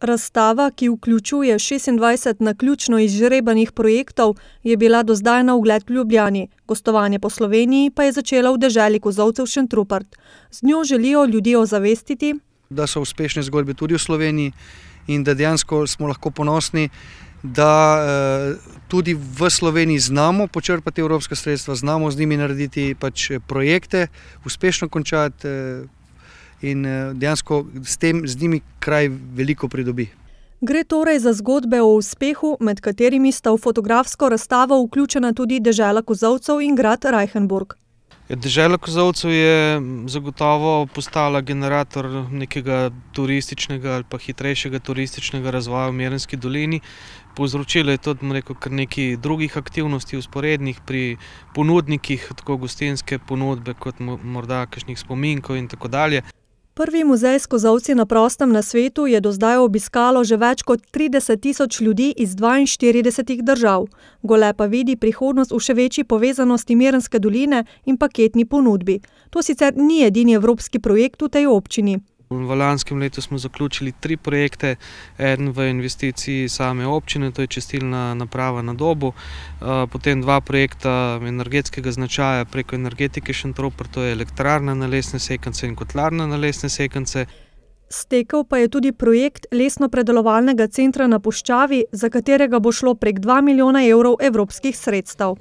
Razstava, ki vključuje šestindvajset naključno izžrebanih projektov, je bila do zdaj na ogled v Ljubljani, gostovanje po Sloveniji pa je začela v deželi kozolcev Šentrupert. Z njo želijo ljudi ozavestiti, da so uspešne zgodbe tudi v Sloveniji in da dejansko smo lahko ponosni, da, tudi v Sloveniji znamo počrpati evropska sredstva, znamo z njimi narediti pač projekte, uspešno končati, in, dejansko s tem, z njimi kraj veliko pridobi. Gre torej za zgodbe o uspehu, med katerimi sta v fotografsko razstavo vključena tudi dežela kozolcev in grad Rajhenburg. Dežela kozolcev je zagotovo postala generator nekega turističnega ali pa hitrejšega turističnega razvoja v Murinski dolini. Povzročila je tudi, bom rekel, kar nekaj drugih aktivnosti vzporednih pri ponudnikih, tako gostinske ponudbe kot morda kakšnih spominkov in tako dalje. Prvi muzej s kozolci na prostem na svetu je do zdaj obiskalo že več kot trideset tisoč ljudi iz dvainštiridesetih držav. Gole pa vidi prihodnost v še večji povezanosti Murinske doline in paketni ponudbi. To sicer ni edini evropski projekt v tej občini. V lanskem letu smo zaključili tri projekte, eden v investiciji same občine, to je čistilna naprava na Dobu, potem dva projekta energetskega značaja preko Energetike Šentrupert, to je elektrarna na lesne sekance in kotlarna na lesne sekance. Stekel pa je tudi projekt lesnopredelovalnega centra na puščavi, za katerega bo šlo prek dva milijona evrov evropskih sredstev.